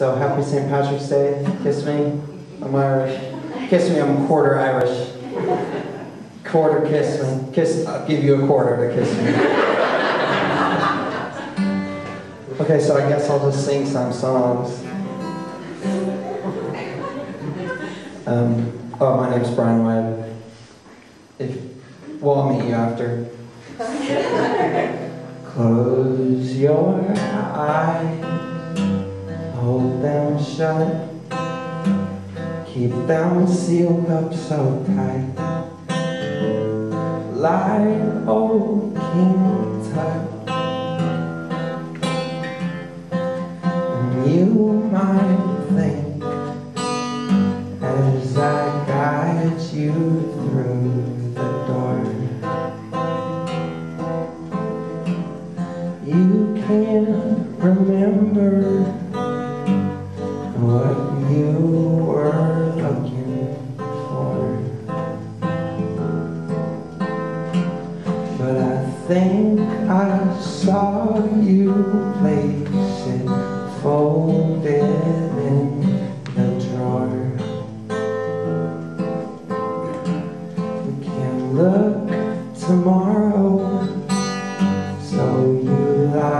So happy St. Patrick's Day. Kiss me. I'm Irish. Kiss me, I'm quarter Irish. Quarter kiss me. Kiss, I'll give you a quarter to kiss me. Okay, so I guess I'll just sing some songs. Um, oh, my name's Brian Webb. If, well, I'll meet you after. Close your eyes, shut, keep them sealed up so tight. Like old King Tut, and you might think you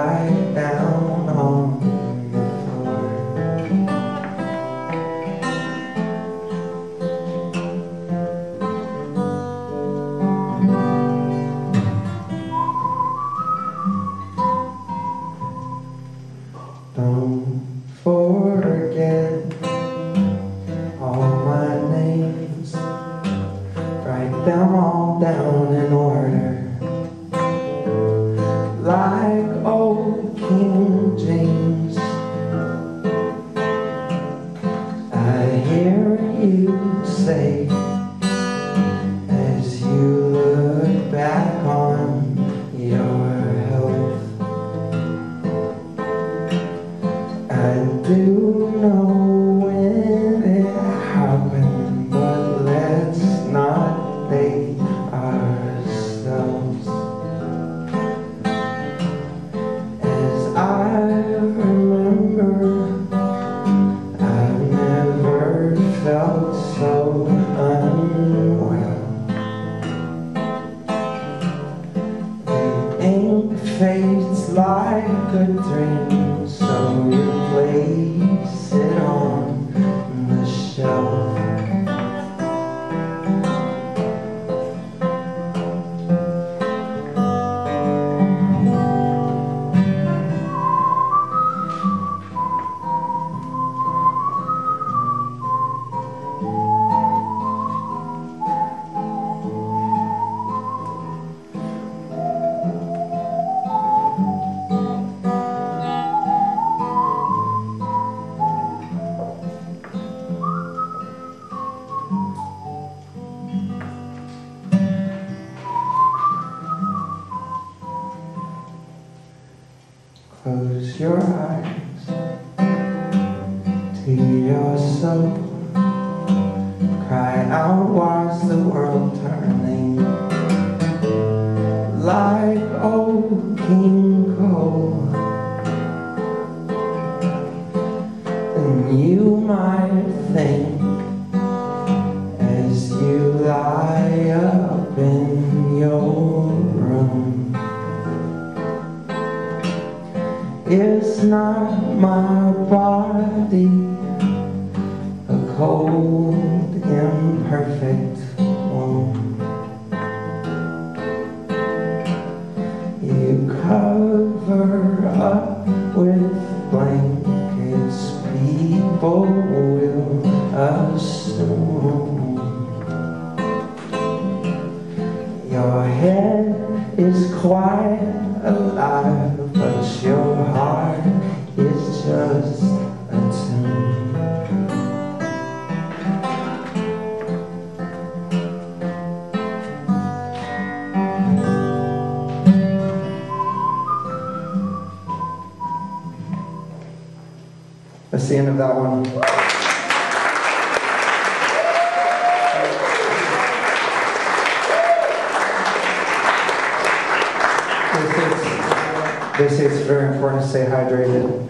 Close your eyes to yourself. Cry out, not my body, a cold, imperfect one You cover up with blankets, people will assume. Your head is quite alive, but your heart is just a tune. That's the end of that one. They say it's- They say it's very important to stay hydrated.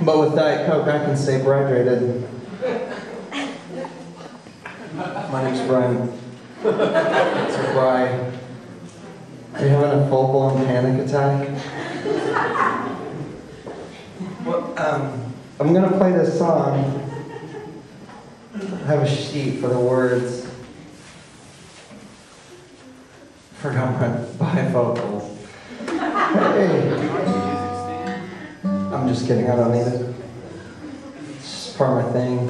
But with Diet Coke, I can stay hydrated. My name's Brian. It's Brian. Are you having a full-blown panic attack? Well, um, I'm gonna play this song. I have a sheet for the words. Forgot my bifocals. Hey. I'm just kidding, I don't need it. It's just part of my thing.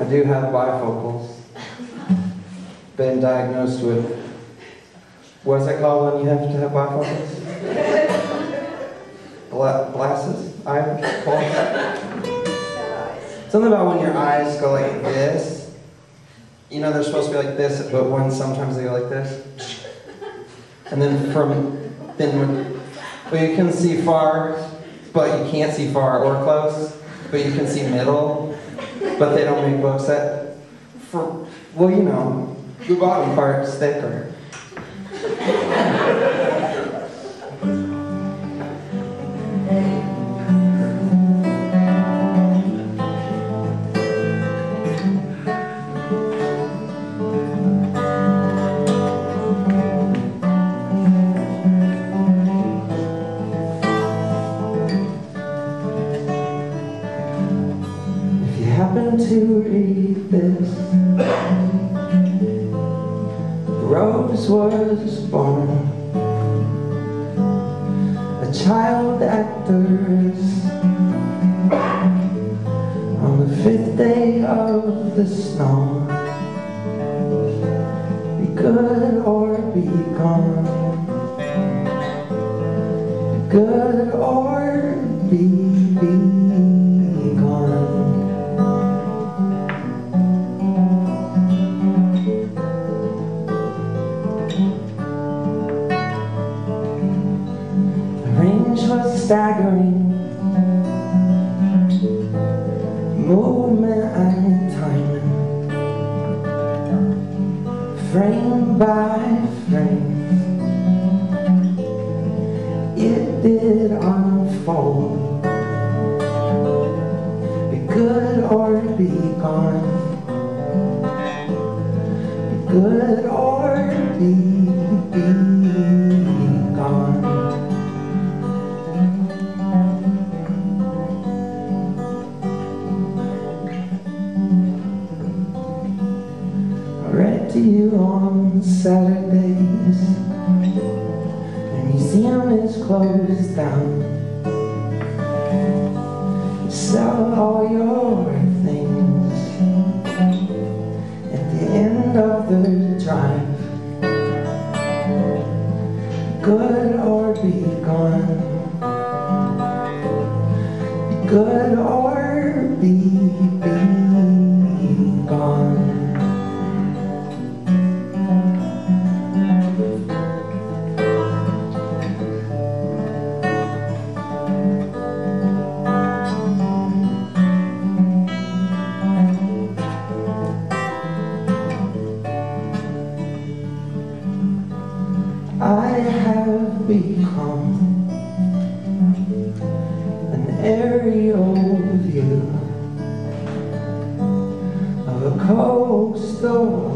I do have bifocals. Been diagnosed with, what is that called when you have to have bifocals? Gla- glasses? Eye? Something about when your eyes go like this. You know, they're supposed to be like this, but when sometimes they go like this. And then from, then well, you can see far, but you can't see far or close, but you can see middle, but they don't make books that, for, well, you know, the bottom part's thicker. Child actors on the fifth day of the snow. Be good or be gone. Be good or was staggering. Movement and timing. Frame by frame. It did unfold. Be good or be gone. Be good or be closed down. Sell all your things at the end of the drive. Good or be gone. Good or be I have become an aerial view of a coastal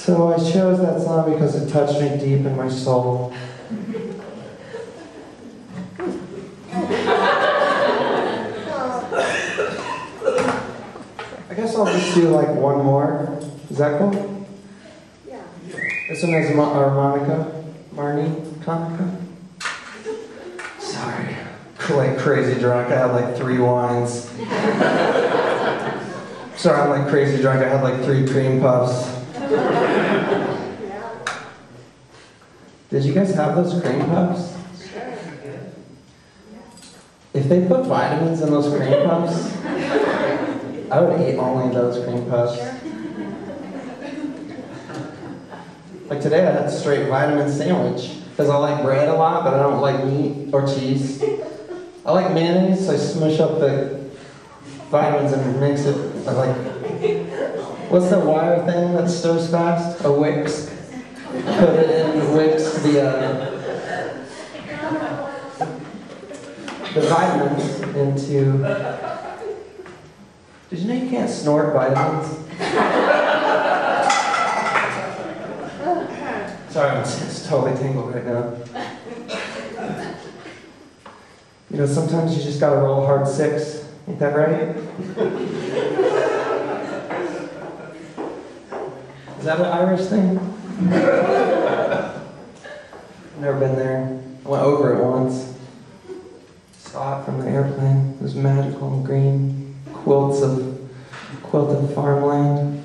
So I chose that song because it touched me deep in my soul. I guess I'll just do like one more. Is that cool? Yeah. This one has a harmonica. Marnie, Conica. Sorry. like crazy drunk. I had like three wines. Sorry, I'm like crazy drunk. I had like three cream puffs. Did you guys have those cream puffs? If they put vitamins in those cream puffs, I would eat only those cream puffs. Like today, I had a straight vitamin sandwich because I like bread a lot, but I don't like meat or cheese. I like mayonnaise, so I smush up the vitamins and mix it. I like, what's the wire thing that stirs fast? A Wix. Put it in Wix, the, uh, the vitamins into. Did you know you can't snort vitamins? Sorry, I'm just totally tangled right now. You know, sometimes you just gotta roll hard six. Ain't that right? Is that an Irish thing? Never been there. I went over it once. Saw it from the airplane. It was magical and green. Quilts of quilted farmland.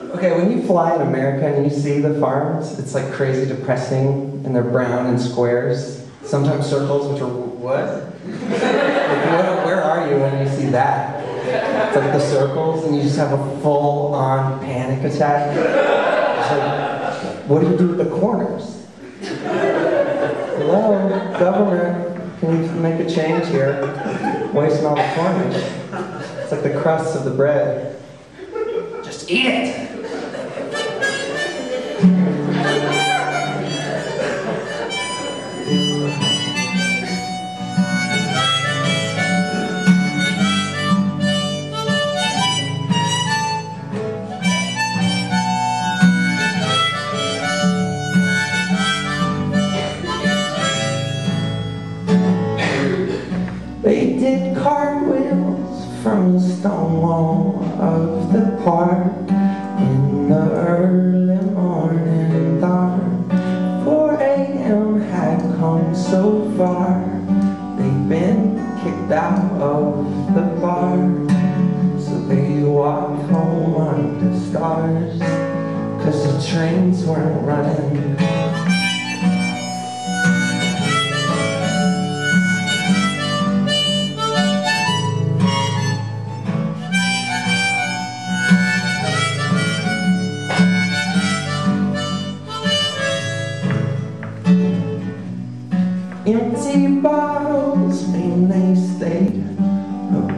Okay, when you fly in America and you see the farms, it's like crazy depressing, and they're brown and squares. Sometimes circles, which are what? like, where, where are you when you see that? It's like the circles, and you just have a full-on panic attack. Like, what do you do with the corners? Hello, government, can you make a change here? Wasting all the corners. It's like the crusts of the bread. Just eat it! In the early morning dark. 4 a.m. had come so far, they'd been kicked out of the bar. So they walked home under stars, cause the trains weren't running.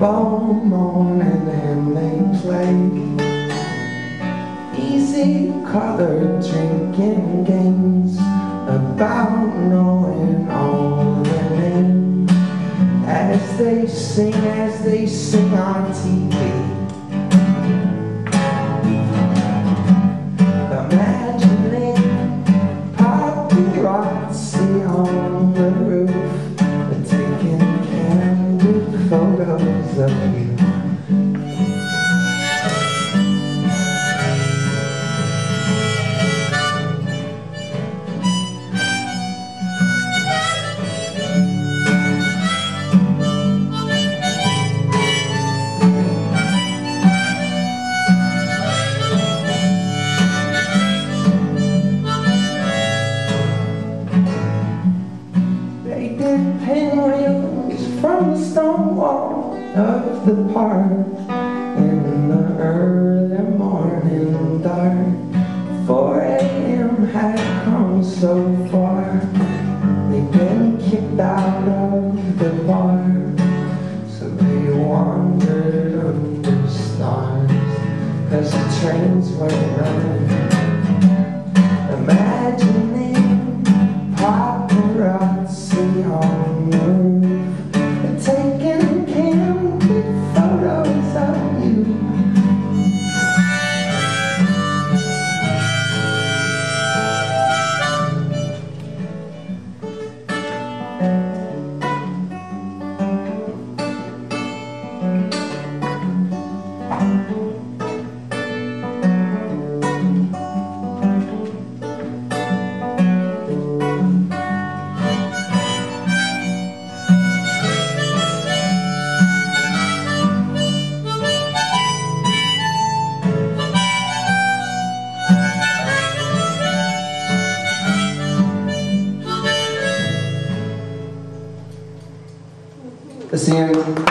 All morning and they played easy colored drinking games about knowing all the names as they sing, as they sing on TV. Pinwheels from the stone wall of the park in the early morning dark. 4 a.m. had come so far, they'd been kicked out of the bar. So they wandered under stars, cause the trains weren't running. You.